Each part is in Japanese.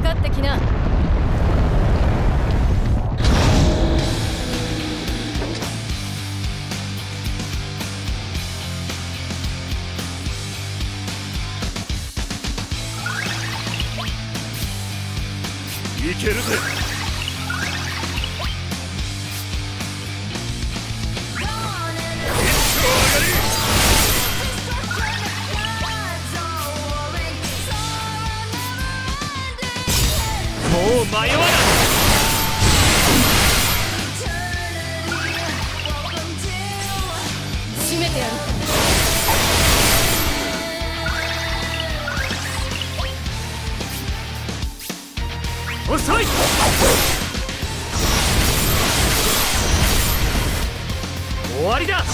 かかってきな。いけるぜ。う迷わない遅い。終わりだ。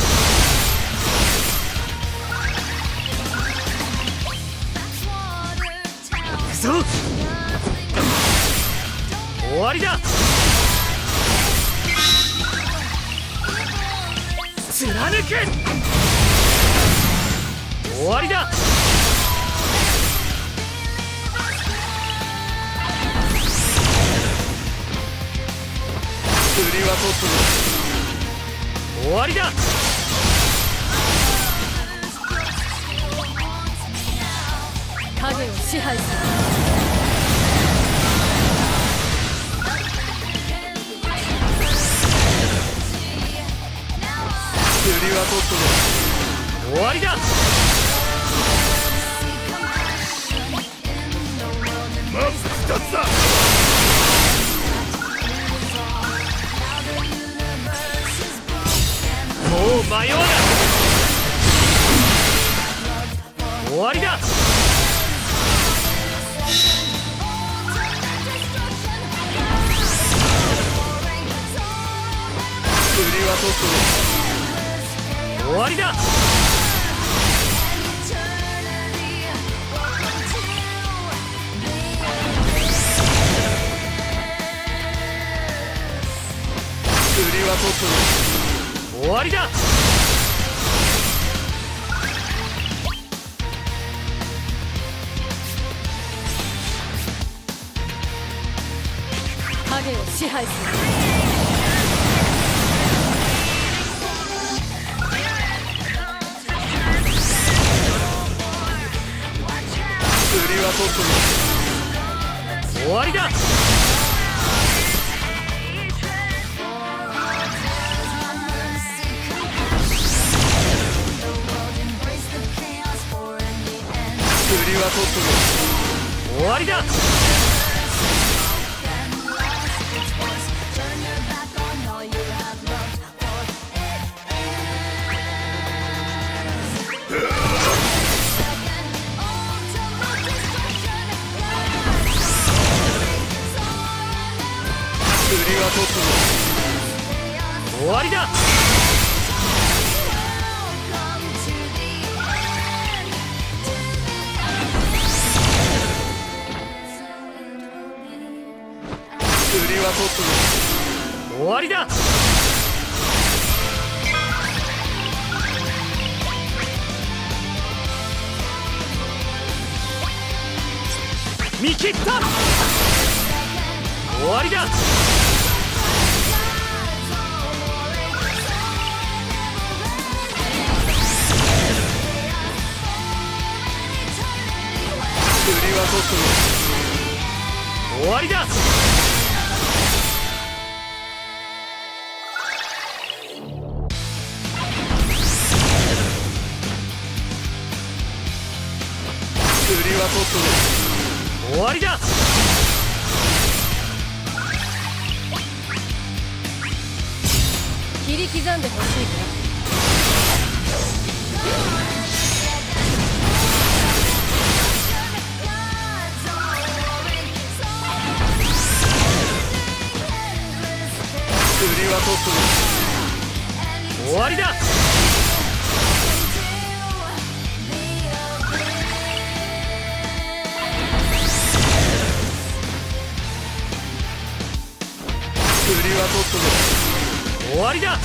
終わりだ。貫け。終わりだ。釣りは取っと終わりだ。影を支配する。りは取っとる終わりだ。真っ二つだもう迷わない。終わりだ。釣りは取っとる終わりだ。終わりだ。釣りは取っとる終わりだ。釣りは取っとる終わりだ。は取っとる終わりだ。釣りは取っとる。終わりだ。見切った。終わりだ。は取っとる終わりだ。釣りは取っとる終わりだ。切り刻んでほしいか釣は取っとる終わりだ。釣りは取っとる終わりだ。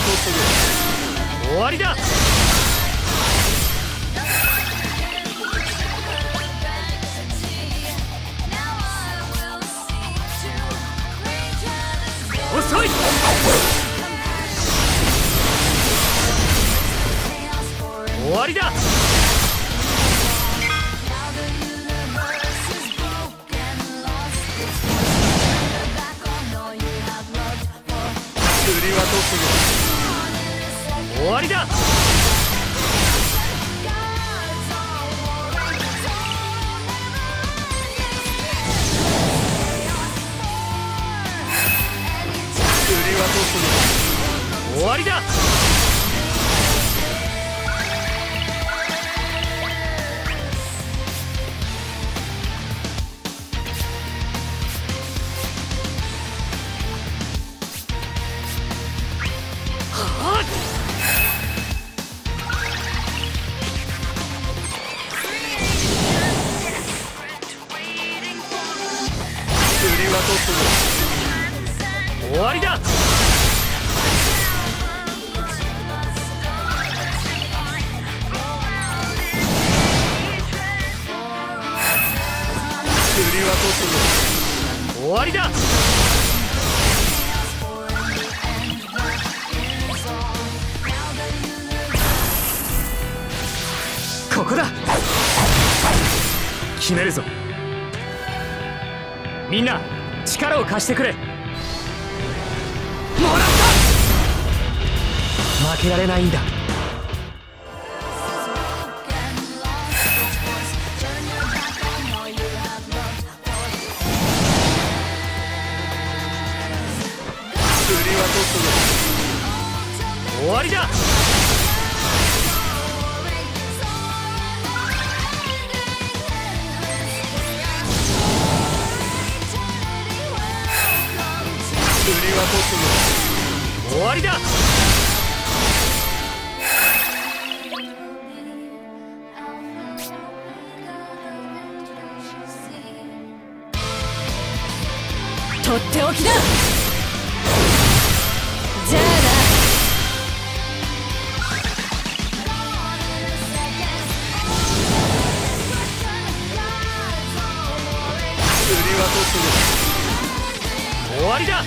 釣りは取っとる終わりだ。遅い。終わりだ。釣りは取っとる？終わりだ。終わりだこだ。決めるぞ。みんな力を貸してくれ。もらった。負けられないんだ。釣りは取っとる終わりだ。とっておきだ。じゃあ釣りは取っとる終わりだ。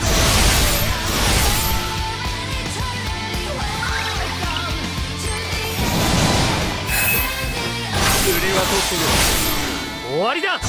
釣りは取っとる。終わりだ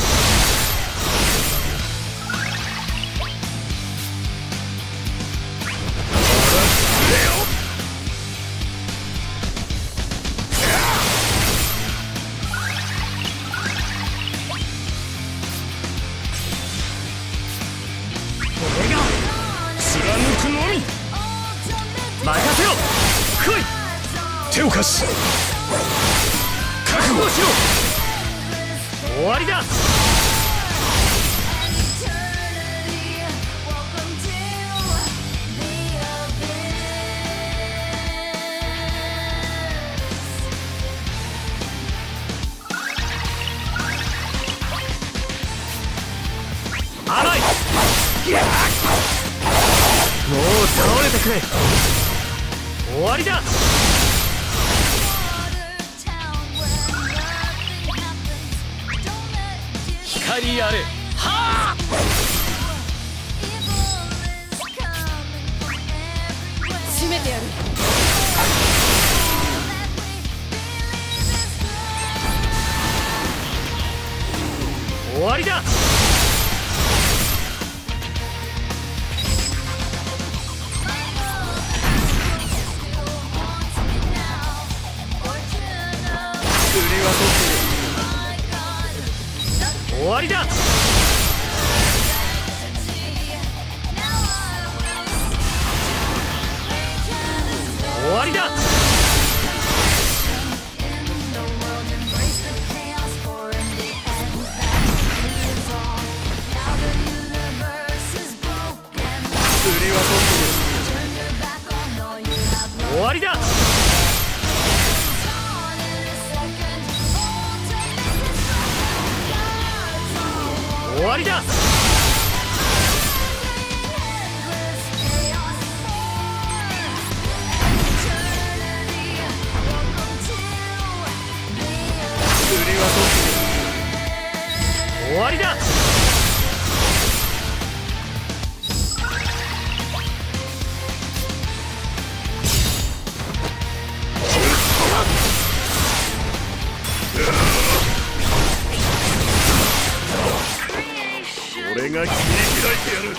手を貸す。覚悟しろ。終わりだ。甘い。もう倒れてくれ。終わりだ。光あれはあ締めてやる。終わりだ終わりだ。終わりだ。終わりだ。終わりだ俺が切り開いてやる。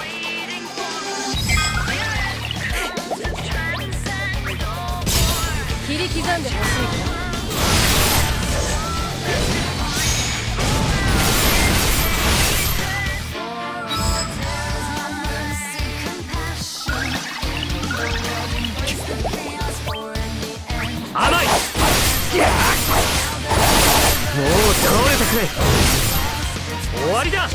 切り刻んでほしいか甘い。もう倒れてくれ終わりだ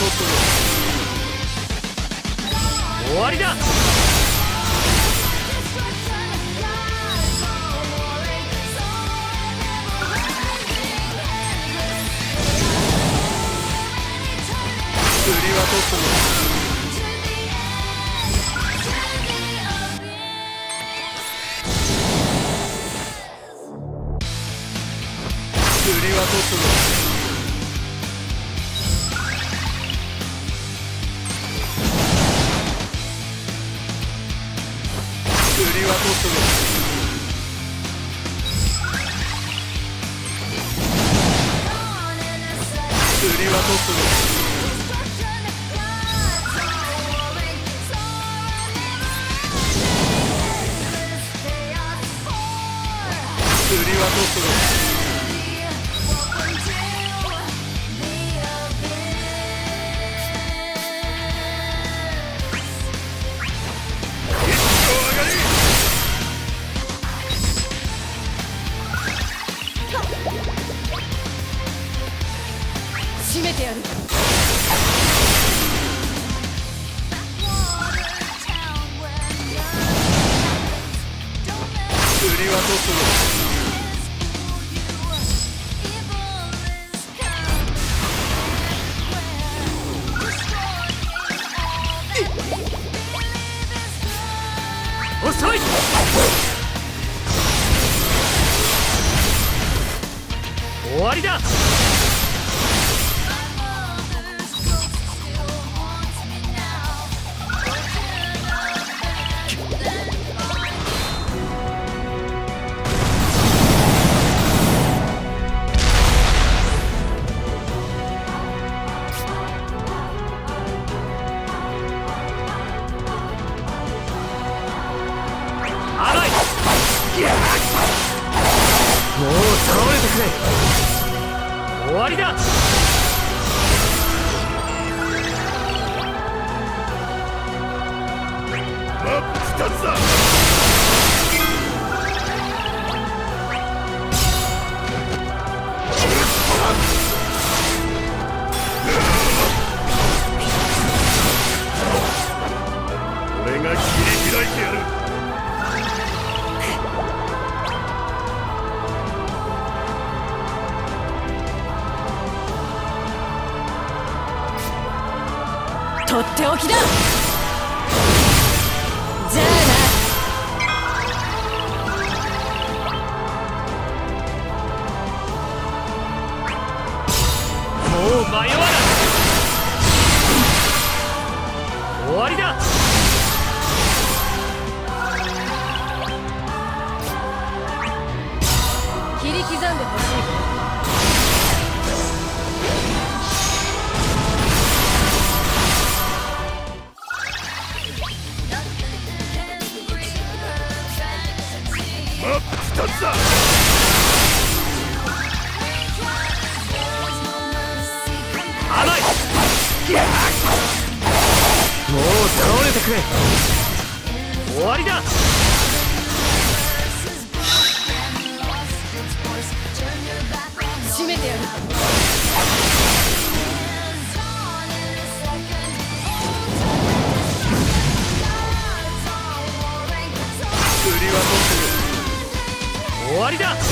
終わりだ。釣りは取っとる釣りは取っとる。釣り終わりだ。倒れてくれ。終わりだ。真っ二つだ。とっておきだじゃあもう迷わない。終わりだ。な切り刻んでほしい終わり